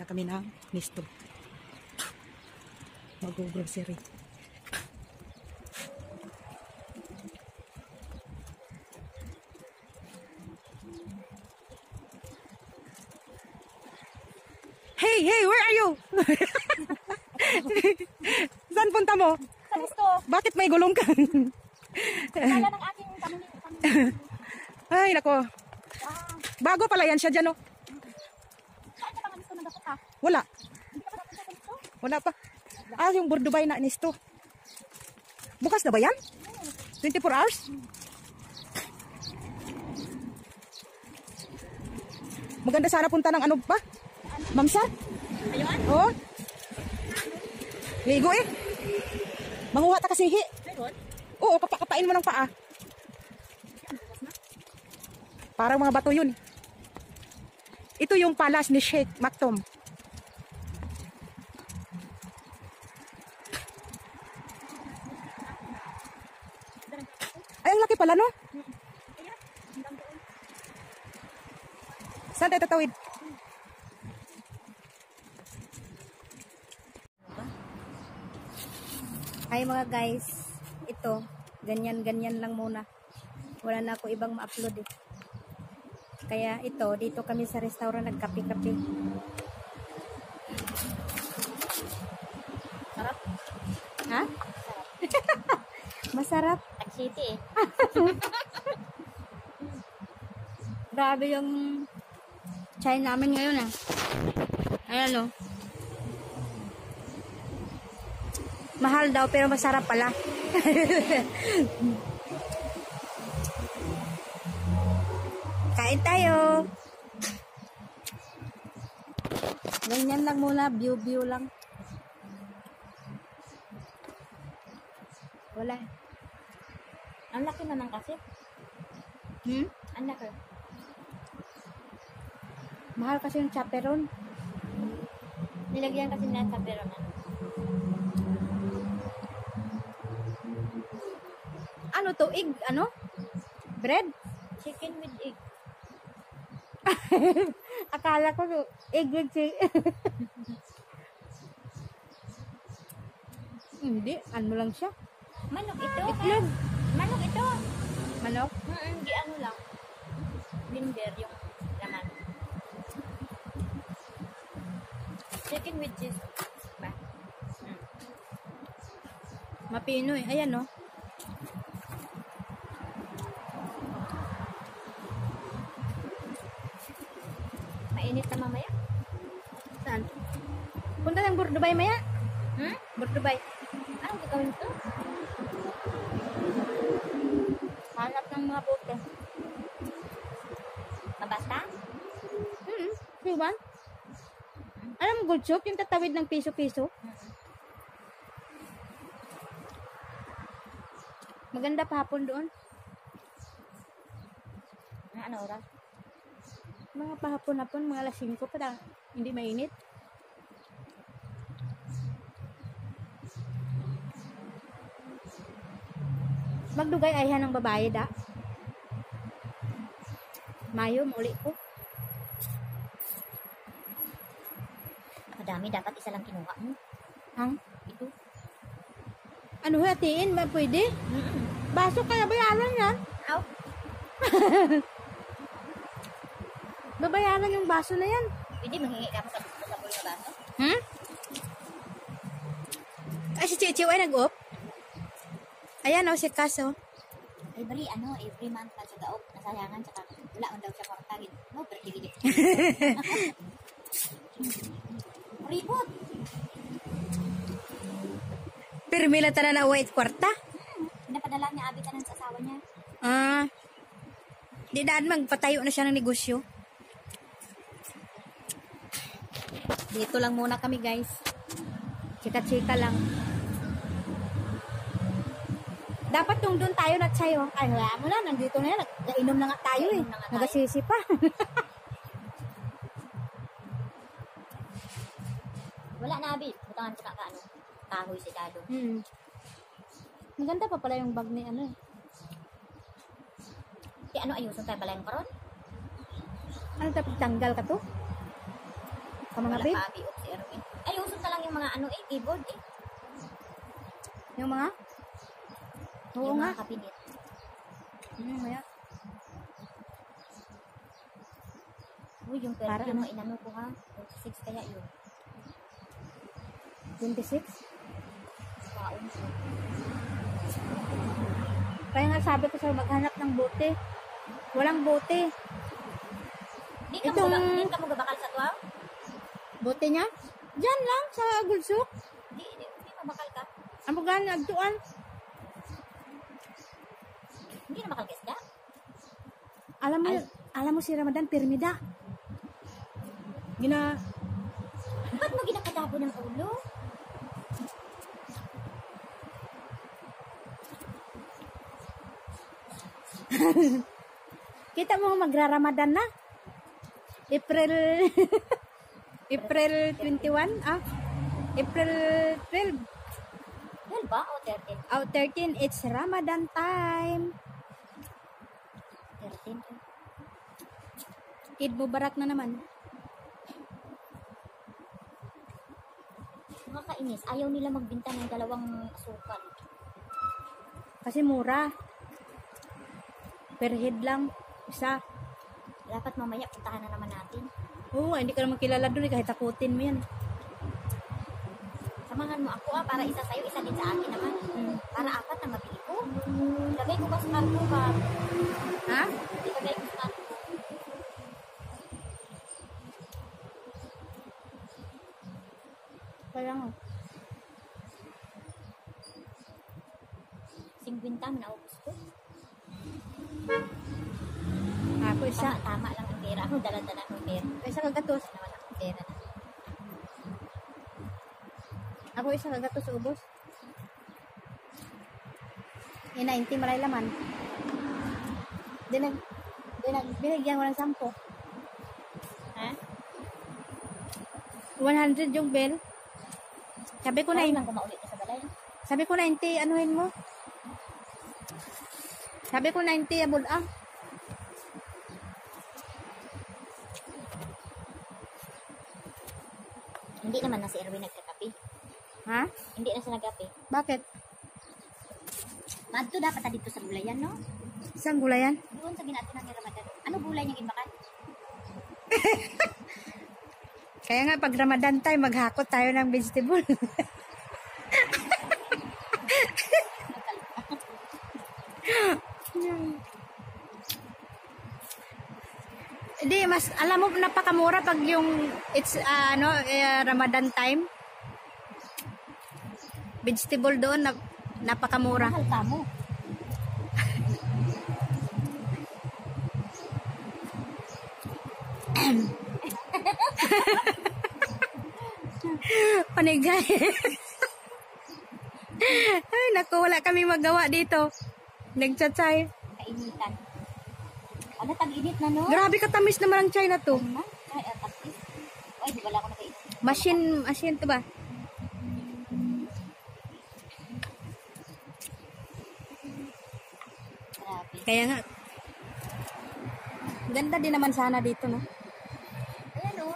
Tagalog, shout out. Punta kami ng Nisto. Mag-grocery. Hey, hey, where are you? Saan punta mo? Sa gusto, Bakit may gulong ka? kaya ng aking pamilya. Ay, nako. Bago pala yan siya dyan, no? saan ka ba gusto na dapat ha? Wala. Wala pa. Ah, yung Bordubay na nisto. Bukas na ba yan? 24 hours? Maganda sana punta ng ano pa? Mamsa? Ayun? Oo. Ligo eh. Manguha ta kasi hi. Ayun? Oo, kapakapain mo ng paa. Parang mga bato yun. Ito yung palas ni Sheikh Maktoum. Ay, ang laki pala, no? Saan tayo tatawid? Hi mga guys, ito, ganyan-ganyan lang muna. Wala na ako ibang ma-upload eh. Kaya ito, dito kami sa restaurant nagkape-kape. Sarap. Ha? Masarap. City eh. Grabe yung chai namin ngayon ah. Ayan o. Mahal daw pero masarap pala. Kain tayo. Ganyan lang muna, view-view lang. Wala. Ang laki naman kasi. Hmm? Ang laki. Mahal kasi yung chaperon. Nilagyan kasi nila sa pero na. Ano to? Egg? Ano? Bread? Chicken with egg. Akala ko egg with chicken. Hindi. Ano lang siya? Manok ito. Itlog. Ito. Manok? Mm, di ano lang. Binder yung laman. Chicken with cheese. Ba? Mm. Mapino eh. Ayan no. Mainit na mamaya. Saan? Punta ng Burdubay maya. Hmm? Burdubay. Anong gagawin ito? Hanap ng mga bote. Mabasta? Hmm. Di ba? Alam mo, good soup? Yung tatawid ng piso-piso? Maganda pa hapon doon. Na ano oras? Mga pahapon-hapon, mga alas 5 pa lang. Hindi mainit. Magdugay ayhan ng babae da. Mayo, muli ko. Madami, dapat isa lang kinuha mo. Hang? Ito. Ano hatiin? Ba pwede? Baso kaya bayaran yan? Aw. Babayaran yung baso na yan. Pwede manghingi ka pa sa baso? Hmm? Ay, si Chichiw ay nag-up. Ayan o, si Kaso. Every ano, every month pa sa daog, nasayangan, tsaka wala man daw siya kwartagin. No, pero digigit. Ribot! Pirmi lang tanan na white kwarta. Pinapadala niya abi tanan sa asawa niya. Ah. Di daan magpatayo na siya ng negosyo. Dito lang muna kami guys. Chika-chika lang. Dapat yung doon tayo na sayo. Ay, wala mo na. Nandito na yan. Nagainom na nga tayo eh. Na tayo. Nagasisi pa. Wala na abi. Butangan tsaka ka ano, kahoy si Dado. hmm. Maganda pa pala yung bag ni ano eh. Kaya ano ayusin tayo pala yung karon? Ano dapat tanggal ka to? Ka mga Wala babe? pa abi si Erwin. Ay, usot na lang yung mga ano eh, keyboard eh. Yung mga? Oo yung nga. kabinet. Hmm, maya. Uy, yung Para perfume ano? mo inano ko ha. 26 kaya yun. 26? Kaon ko. Kaya nga sabi ko sa'yo, maghanap ng bote. Walang bote. Di ka Itong- di ka mo gabakal sa tuwa? Bote niya? Diyan lang, sa Gulsuk. Di, di, di mabakal ka. Ang pagkaan nagtuan. Hindi na bakal ka isda. Alam mo, Ay. alam mo si Ramadan, pirmida. Gina, Ba't mo ginakadabo ng ulo? kita mo magra-Ramadan na. April, April 21, ah. April 12. Yan ba? O 13? Oh, 13, it's Ramadan time. 13. Eid Mubarak na naman. Mga kainis, ayaw nila magbinta ng dalawang asukal. Kasi mura. Per head lang. Isa. Dapat mamaya puntahan na naman natin. Oo, hindi ka naman kilala doon. eh, Kahit takutin mo yan. Samahan mo ako ah, para isa sa'yo, isa din sa akin naman. Para apat na mabili ko. Lagay ko ba sa kargo ba? Ha? Ilagay ko sa kargo. Kaya nga. 50 na ubus ko. Ako isa. Tama, tama lang ang pera. Ako dala-dala ng pera. Isa kagatos. Naman akong pera na. Ako isa kagatos ubos. Eh, 90 maray laman. Dinag, dinag, binigyan ko ng 10. Ha? 100 yung bill. Sabi ko na, sa balay. sabi ko 90, anuhin mo. Sabi ko 90, abul ah. Hindi naman na si Erwin nagkakape. Ha? Hindi na siya nagkape. Bakit? Madto dapat na dito sa gulayan, no? Isang gulayan? Doon sa ginatinan ni Ramadan. Ano gulay niyang ibakan? Kaya nga pag Ramadan tayo, maghakot tayo ng vegetable. Hindi, mas, alam mo, napakamura pag yung, it's, ah, ano, eh, Ramadan time. Vegetable doon, na, napakamura. Mahal ka mo. Panigay. Ay, naku, wala kami magawa dito. Nagchat-chay. Kainitan. Ano, tag-init na, no? Grabe katamis naman ang chai na to. Ay, at takis. Ay, di wala ako nakainom. Machine, machine to ba? Grabe. Kaya nga. Ganda din naman sana dito, no? Ayan, no?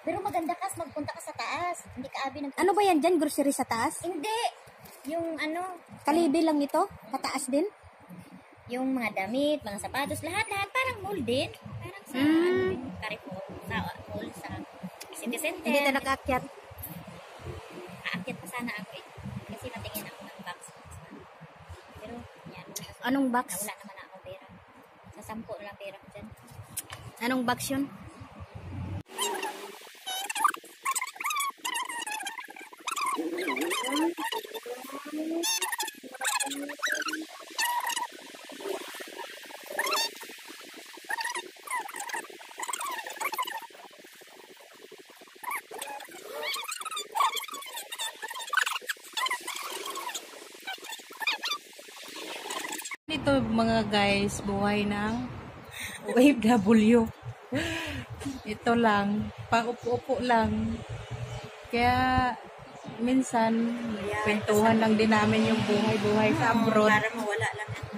Pero maganda kas, magpunta ka sa taas. Hindi ka abi ng... Ano ba yan dyan? Grocery sa taas? Hindi! Yung ano, Kalibi lang ito? Pataas din? yung mga damit, mga sapatos, lahat-lahat parang mall din. Parang sa Mm. ano, Carrefour, sa mall, sa City Center. Hindi na nakakyat. Aakyat pa sana ako eh. Kasi natingin ako ng box. Pero, yan. Anong box? Wala naman ako pera. Sa sampo lang pera ko dyan. Anong box yun? Ito mga guys, buhay ng OFW. Ito lang, paupo-upo lang. Kaya minsan kwentuhan lang din namin yung buhay-buhay sa abroad. Para mawala lang ano.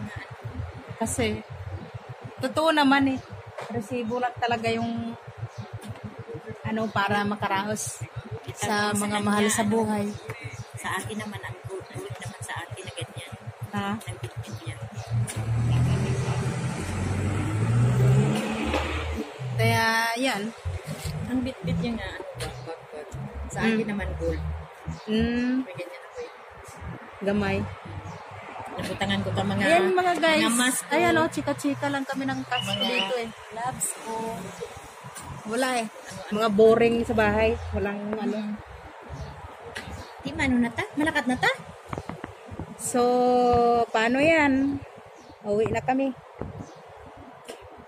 Kasi totoo naman eh. resibo lang talaga yung ano para makaraos sa mga mahal sa buhay. Sa akin naman, ang Ha? Kaya yan. Ang bitbit niya nga, ano ba. Sa akin naman, gold. Mm, May ganyan ako eh. gamay. Nabutangan ko ka mga... Ayan mga guys. Mga mask ko. Ayan o, chika-chika lang kami ng cash Mga dito eh. gloves ko. Wala eh. Mga boring sa bahay. Walang ano. Di ano na ta? Malakat na ta? So, paano yan? Uwi na kami.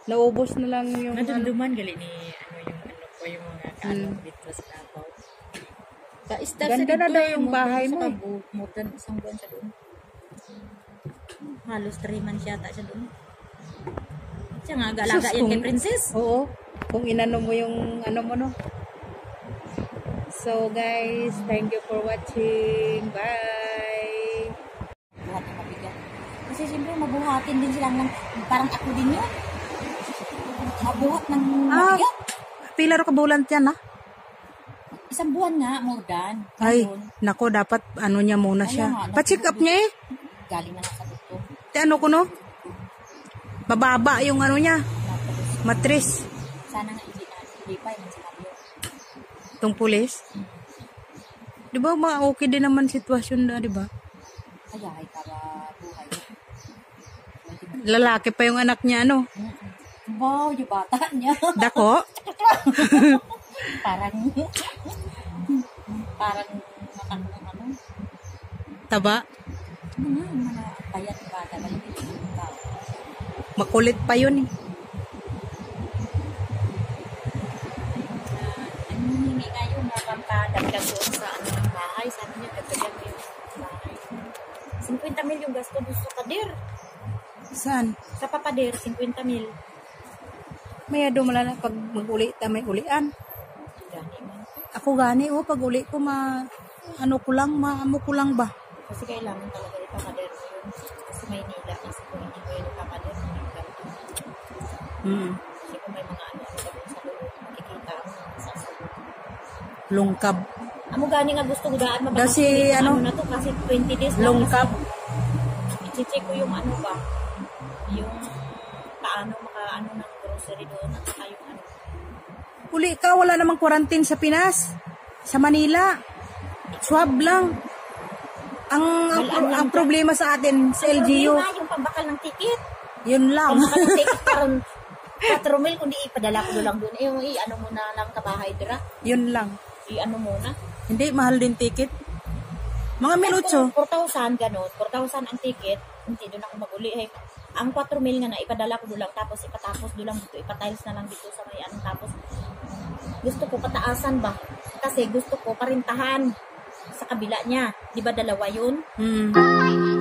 Naubos na lang yung ano. Nadumduman gali ni ano yung ano ko yung mga kaano Mm. dito sa Davao. Ka-start Ganda na daw yung bahay mo eh. More than isang buwan siya doon. Halos 3 months yata siya doon. Siya nga, galaga yan kay Princess. Oo. Kung inano mo yung ano mo no. So guys, thank you for watching. Bye! Buhat na mabigat. Kasi siyempre, mabuhatin din sila ng, parang ako din yun. Mabuhat ng Ah, mabigat. pila ro ka bulan yan ha? Isang buwan nga, more than. Ay, nako dapat ano niya muna siya. Kaya nga, Pa-check up niya eh. Galing na sa doktor. Te ano ko no? Mababa yung ano niya, matris. sana nga hindi na, hindi pa yung sinabi yun. Tong pulis. Di ba mga okay din naman sitwasyon na, di ba? Kaya ay para. Lalaki pa yung anak niya, ano? Wow, yung bata niya. Dako? parang, parang, ano, ano, Taba? Makulit pa yun eh. Na pampadagdag doon sa ano ng bahay. Sabi niya, dagdagan mo yung bahay. 50 mil yung gasto doon sa pader. Saan? Sa papader, 50 mil. May ado mala na pag mag-uli ta may ulian. Gani man. Ako gani oh, pag uli ko ma ano ko lang, maamo ko lang ba? Kasi kailangan talaga ipapader mo yun. Kasi may nila. Kasi kung hindi mo yun ipapader, hindi ganito. Mm. Kasi kung may mga ano, ano ka sa loob, makikita mo sa sulod. Lungkab. Amo gani nga gusto ko daan mababa. Kasi, ano, na to kasi 20 days lang. Lungkab. I-check ko yung ano ba, yung paano maka ano ng grocery doon at saka yung ano. Uli ka, wala namang quarantine sa Pinas. Sa Manila. Swab lang. Ang ang, lang ang problema sa atin sa LGU, Problema, yung pambakal ng ticket. yun lang. Pambakal ng ticket karon 4 mil kundi ipadala ko lang doon. Eh, yung i-ano mo na lang kabahay dira. yun lang. I-ano muna. Hindi, mahal din ticket. Mga minutso. Kung 4,000 ganun, 4,000 ang ticket, hindi doon ako maguli. Eh, ang 4 mil nga na ipadala ko doon lang, tapos ipatapos doon lang dito, ipatiles na lang dito sa may anong tapos. Gusto ko pataasan ba? Kasi gusto ko parintahan sa kabila niya. Di ba dalawa yun? Mm.